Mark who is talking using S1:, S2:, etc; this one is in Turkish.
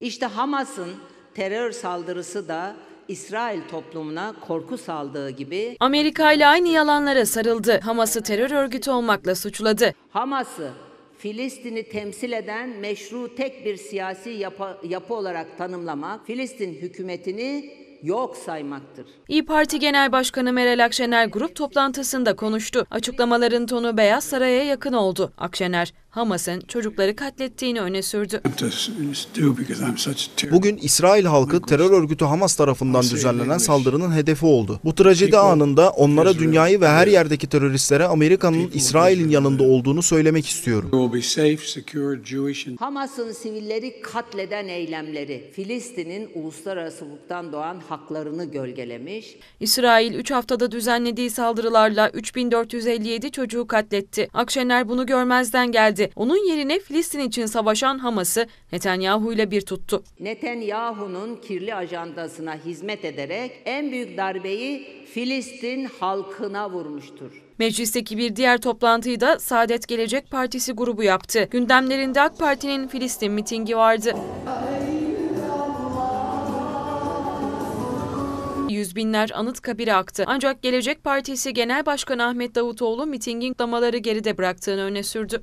S1: İşte Hamas'ın terör saldırısı da İsrail toplumuna korku saldığı gibi
S2: Amerika ile aynı yalanlara sarıldı. Hamas'ı terör örgütü olmakla suçladı.
S1: Hamas'ı Filistin'i temsil eden meşru tek bir siyasi yapı, yapı olarak tanımlamak, Filistin hükümetini yok saymaktır.
S2: İyi Parti Genel Başkanı Meral Akşener grup toplantısında konuştu. Açıklamaların tonu Beyaz Saray'a yakın oldu. Akşener, Hamas'ın çocukları katlettiğini öne sürdü.
S3: Bugün İsrail halkı terör örgütü Hamas tarafından düzenlenen saldırının hedefi oldu. Bu trajedi anında onlara dünyayı ve her yerdeki teröristlere Amerika'nın İsrail'in yanında olduğunu söylemek istiyorum.
S1: Hamas'ın sivilleri katleden eylemleri Filistin'in uluslararası hukuktan doğan haklarını gölgelemiş,
S2: İsrail 3 haftada düzenlediği saldırılarla 3457 çocuğu katletti. Akşener bunu görmezden geldi. Onun yerine Filistin için savaşan Hamas'ı Netanyahu ile bir tuttu.
S1: Netanyahu'nun kirli ajandasına hizmet ederek en büyük darbeyi Filistin halkına vurmuştur.
S2: Meclisteki bir diğer toplantıyı da Saadet Gelecek Partisi grubu yaptı. Gündemlerinde AK Parti'nin Filistin mitingi vardı. Yüz binler Anıtkabir'e aktı. Ancak Gelecek Partisi Genel Başkanı Ahmet Davutoğlu mitingin kutlamaları geride bıraktığını öne sürdü.